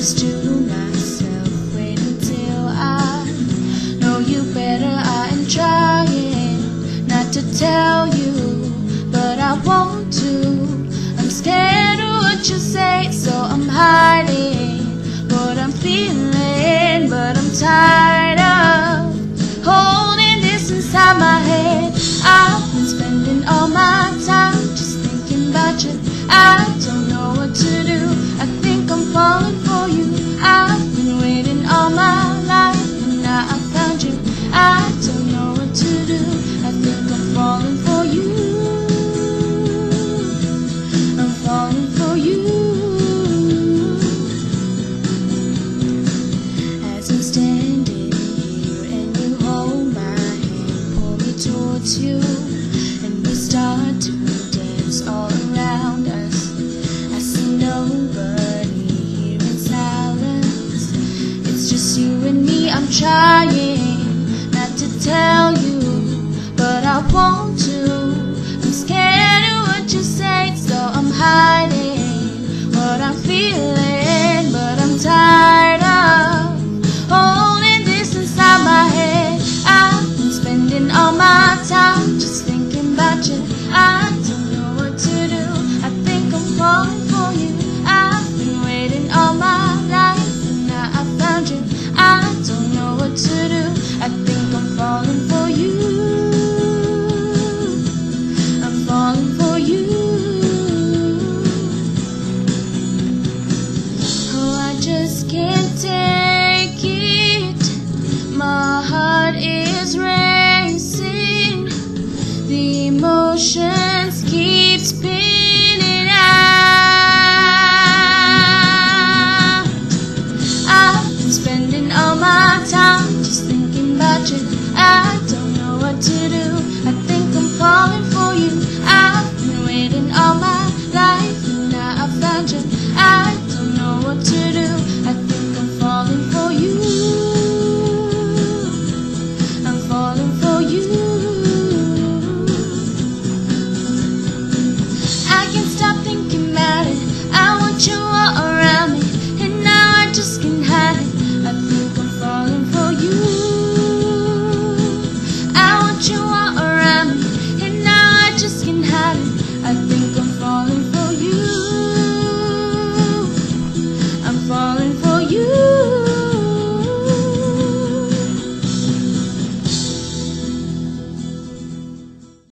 This to myself. Wait until I know you better. I am trying not to tell you, but I want to. I'm scared of what you say, so I'm hiding what I'm feeling, but I'm tired of holding this inside my head. I've been spending all my time just thinking about you. I don't towards you, and we start to dance all around us. I see nobody here in silence. It's just you and me. I'm trying